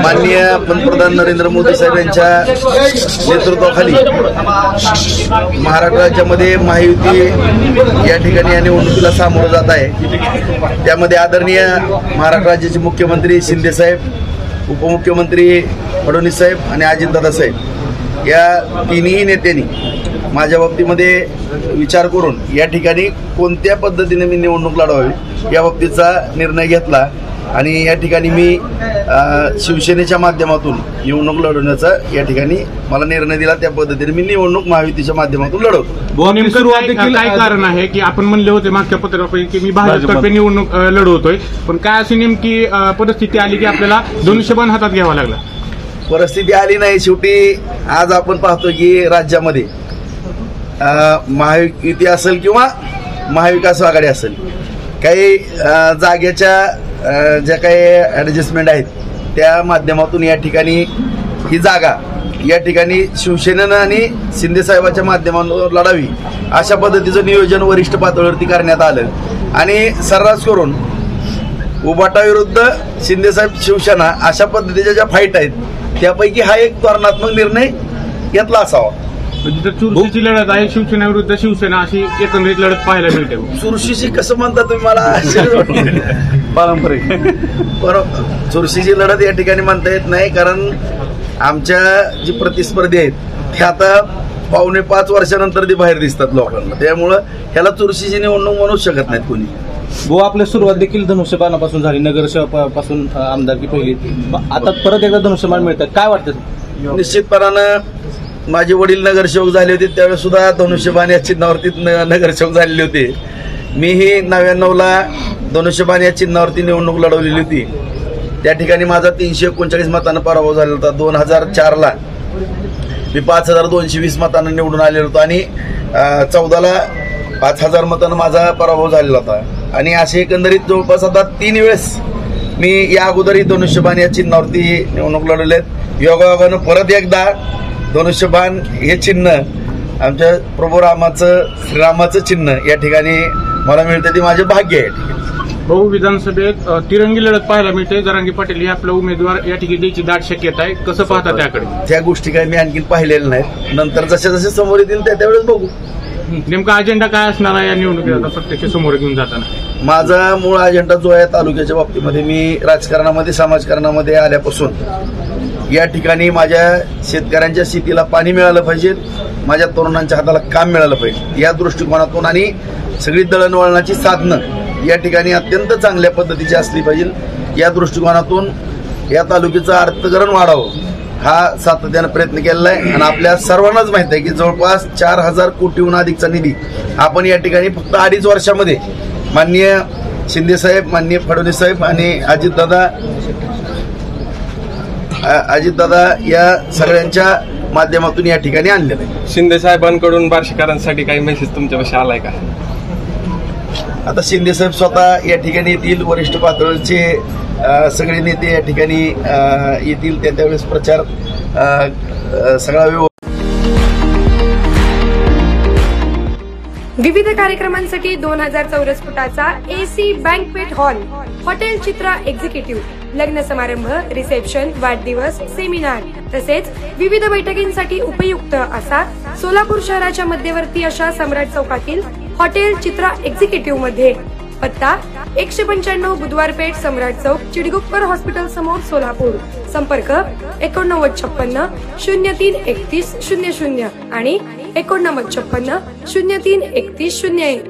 माननीय पंतप्रधान नरेंद्र मोदी साहेब यांच्या नेतृत्वाखाली महाराष्ट्र राज्यामध्ये महायुती या ठिकाणी या निवडणुकीला सामोरं जात आहे. त्यामध्ये आदरणीय महाराष्ट्र राज्याचे मुख्यमंत्री शिंदे साहेब उपमुख्यमंत्री फडणवीस साहेब आणि अजितदादा साहेब. या तिन्ही नेत्यांनी माझ्या बाबतीमध्ये विचार करून या ठिकाणी कोणत्या पद्धतीने मी निवडणूक लढवावी या बाबतीचा निर्णय घेतला आणि या ठिकाणी मी शिवसेनेच्या माध्यमातून निवडणूक लढवण्याचा या ठिकाणी मला निर्णय दिला. त्या पद्धतीने मी निवडणूक महायुतीच्या माध्यमातून लढवतो. देखील काय कारण आहे की आपण म्हणले होते मागच्या पत्रकापैकी की मी भाजपतर्फे निवडणूक लढवतोय. पण काय अशी नेमकी परिस्थिती आली की आपल्याला धनुष्यबाण हातात घ्यावा लागला? परिस्थिती आली नाही. शेवटी आज आपण पाहतो की राज्यामध्ये महायुती असेल किंवा महाविकास आघाडी असेल. काही जागेच्या ज्या काही ॲडजस्टमेंट आहेत त्या माध्यमातून या ठिकाणी ही जागा या ठिकाणी शिवसेनेनं आणि शिंदेसाहेबाच्या माध्यमातून लढावी अशा पद्धतीचं नियोजन वरिष्ठ पातळीवरती करण्यात आलं. आणि सर्रास करून उबाटाविरुद्ध शिंदेसाहेब शिवसेना अशा पद्धतीच्या ज्या फाईट आहेत त्यापैकी हा एक धोरणात्मक निर्णय घेतला असावा. म्हणजे चुरशीची लढत आहे शिवसेना विरुद्ध शिवसेना अशी एकंदरीत लढत पाहायला मिळते. चुरशीची कसं म्हणता तुम्ही मला. पारंपरिक. पण चुरशीची लढत या ठिकाणी म्हणता येत नाही कारण आमच्या जी प्रतिस्पर्धी आहेत ते आता पावणे पाच वर्षानंतर ते बाहेर दिसतात लोकांना. त्यामुळं ह्याला चुरशीची निवडणूक म्हणूच शकत नाहीत कोणी. भाऊ आपल्या सुरुवात देखील धनुष्यबाणापासून झाली नगरसेवकापासून अ, आमदारकी पहिली. मग आता परत एकदा धनुष्यबाण मिळतं. काय वाटतं? निश्चितपणानं माझे वडील नगरसेवक झाले होते त्यावेळेस सुद्धा धनुष्यबाण या चिन्हावरती न- नगरसेवक झालेले होते. मीही नव्याण्णवला धनुष्यबाण या चिन्हावरती निवडणूक लढवलेली होती. त्या ठिकाणी माझा तीनशे एकोणचाळीस मतांना पराभव झाला होता. दोन हजार चारला मी पाच हजार दोनशे वीस मतांना निवडून आलेलो होतो आणि चौदाला पाच हजार मतांना माझा पराभव झालेला होता. आणि असे एकंदरीत जवळपास आता तीन वेळेस मी या अगोदरही धनुष्यबाण या चिन्हावरती निवडणूक लढवलेत योगायोगानं परत एकदा धनुष्यबाण हे चिन्ह आमच्या प्रभू रामाचं श्रीरामाचं चिन्ह या ठिकाणी मला मिळतं ते माझे भाग्य आहे. भाऊ विधानसभेत तिरंगी लढत पाहायला मिळते. जरांगी पाटील हे आपला उमेदवार या ठिकाणी दाट शक्यता आहे. कसं पाहता त्याकडे? त्या गोष्टी काही मी आणखीन पाहिलेल्या नाहीत. नंतर जसे जसे समोर येतील त्या त्यावेळेस बघू. नेमका अजेंडा काय असणार आहे या निवडणुकीत आता प्रत्यक्ष समोर घेऊन जाताना? माझा मूळ अजेंडा जो आहे तालुक्याच्या बाबतीमध्ये मी राजकारणामध्ये समाजकारणामध्ये आल्यापासून या ठिकाणी माझ्या शेतकऱ्यांच्या शेतीला पाणी मिळालं पाहिजे माझ्या तरुणांच्या हाताला काम मिळालं पाहिजे. या दृष्टिकोनातून आणि सगळी दळणवळणाची साधनं या ठिकाणी अत्यंत चांगल्या पद्धतीची असली पाहिजे. या दृष्टिकोनातून या तालुक्याचं अर्थकरण वाढावं हा सातत्यानं प्रयत्न केलेला आहे. आणि आपल्या सर्वांनाच माहीत आहे की जवळपास चार हजार कोटीहून अधिकचा निधी आपण या ठिकाणी फक्त अडीच वर्षामध्ये माननीय शिंदेसाहेब माननीय फडणवीस साहेब आणि अजितदादा अजितदादा या सगळ्यांच्या माध्यमातून या ठिकाणी आणलेलं आहे. शिंदे साहेबांकडून बार्शीकरांसाठी काही मेसेज तुमच्यापाशी आलाय का? आता शिंदे साहेब स्वतः या ठिकाणी येतील वरिष्ठ पातळीचे सगळे नेते या ठिकाणी येतील त्या त्यावेळेस प्रचार सगळा व्यव विविध कार्यक्रमांसाठी दोन हजार चौरस फुटाचा AC banquet hall hotel Chitra executive. लग्न समारंभ रिसेप्शन वाढदिवस सेमिनार तसेच विविध बैठकींसाठी उपयुक्त असा सोलापूर शहराच्या मध्यवर्ती अशा सम्राट चौकातील हॉटेल चित्रा एक्झिक्युटिव्हमध्ये. पत्ता एकशे पंच्याण्णव बुधवार पेठ सम्राट चौक चिडगुप्पर हॉस्पिटल समोर सोलापूर. संपर्क एकोणनव्वद छप्पन्न शून्य तीन एकतीस शून्य शून्य आणि एकोणनव्वद छप्पन्न शून्य तीन एकतीस शून्य एक.